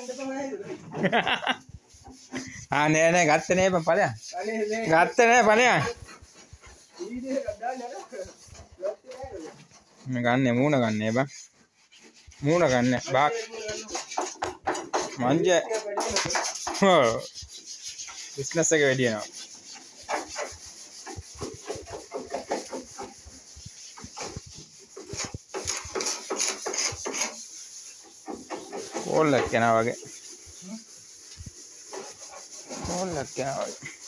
ආ නෑ නෑ ගත්තේ නෑ බං ඵලයන්. අනේ මේ ගත්තේ නෑ ඵලයන්. වීඩියෝ එකක් දාන්න නේද? ගත්තේ නෑ. මේ ගන්න මූණ ගන්න බං. මූණ ගන්න බාක් මංජ ඔව්. බිස්නස් එක වැඩි වෙනවා. කෝල්ලක් යනවා වගේ කෝල්ලක් යනවා වගේ